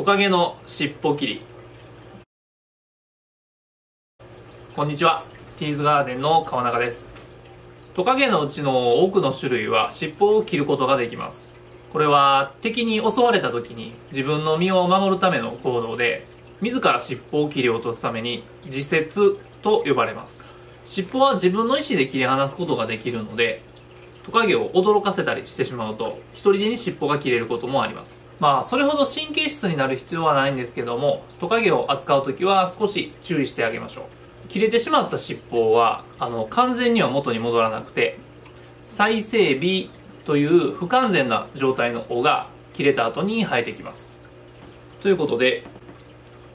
トカゲの尻尾切り。こんにちは。ティーズガーデンの川中です。トカゲのうちの多くの種類は尻尾を切ることができます。これは敵に襲われた時に自分の身を守るための行動で自ら尻尾を切り落とすために自節と呼ばれます。尻尾は自分の意思で切り離すことができるのでトカゲを驚かせたりしてしまうと一人でに尻尾が切れることもあります。まあそれほど神経質になる必要はないんですけどもトカゲを扱う時は少し注意してあげましょう。切れてしまった尻尾はあの完全には元に戻らなくて再生尾という不完全な状態の尾が切れた後に生えてきます。ということで、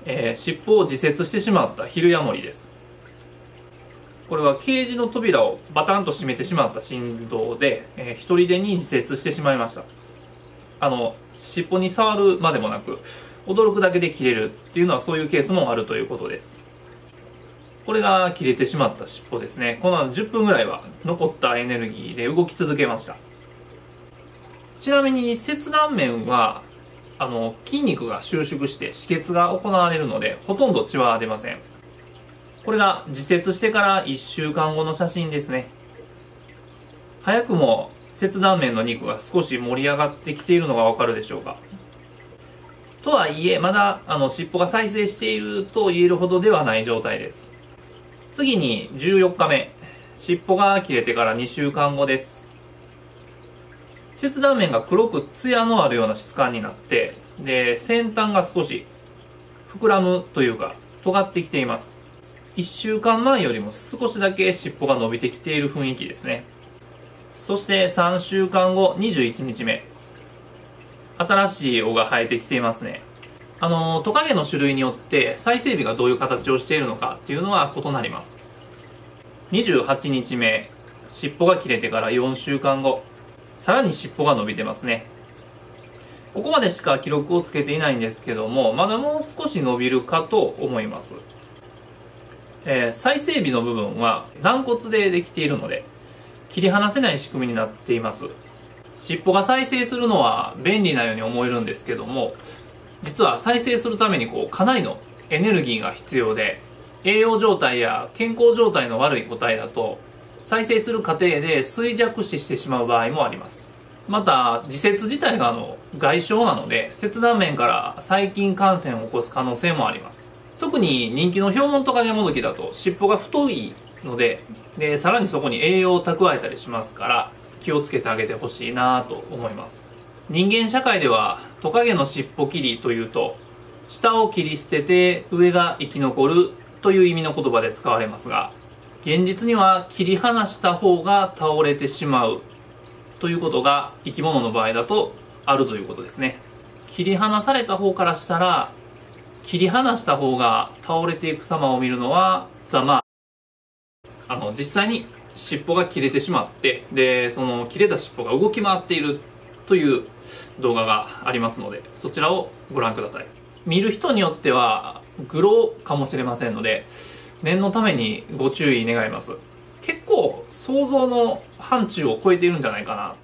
えー、尻尾を自節してしまったヒルヤモリです。これはケージの扉をバタンと閉めてしまった振動で、えー、一人でに自節してしまいました。あの尻尾に触るまでもなく驚くだけで切れるっていうのはそういうケースもあるということです。これが切れてしまった尻尾ですね。この10分ぐらいは残ったエネルギーで動き続けました。ちなみに切断面はあの筋肉が収縮して止血が行われるのでほとんど血は出ません。これが自節してから1週間後の写真ですね。早くも切断面の肉が少し盛り上がってきているのがわかるでしょうか？とはいえまだあの尻尾が再生していると言えるほどではない状態です。次に14日目。尻尾が切れてから2週間後です。切断面が黒く艶のあるような質感になってで先端が少し膨らむというか尖ってきています。1週間前よりも少しだけ尻尾が伸びてきている雰囲気ですね。そして3週間後21日目。新しい尾が生えてきていますね。あの、トカゲの種類によって再生日がどういう形をしているのかっていうのは異なります。28日目、尻尾が切れてから4週間後、さらに尻尾が伸びてますね。ここまでしか記録をつけていないんですけども、まだもう少し伸びるかと思います。えー、再生尾の部分は軟骨でできているので切り離せない仕組みになっています。尻尾が再生するのは便利なように思えるんですけども実は再生するためにこうかなりのエネルギーが必要で栄養状態や健康状態の悪い個体だと再生する過程で衰弱死してしまう場合もあります。また自節自体があの外傷なので切断面から細菌感染を起こす可能性もあります。特に人気のヒョウモントカゲモドキだと尻尾が太いのででさらにそこに栄養を蓄えたりしますから気をつけてあげてほしいなと思います。人間社会ではトカゲの尻尾切りというと下を切り捨てて上が生き残るという意味の言葉で使われますが現実には切り離した方が倒れてしまうということが生き物の場合だとあるということですね。切り離された方からしたら切り離した方が倒れていく様を見るのはざまあの実際に尻尾が切れてしまってでその切れた尻尾が動き回っているという動画がありますのでそちらをご覧ください。見る人によってはグロかもしれませんので念のためにご注意願います。結構想像の範疇を超えているんじゃないかな。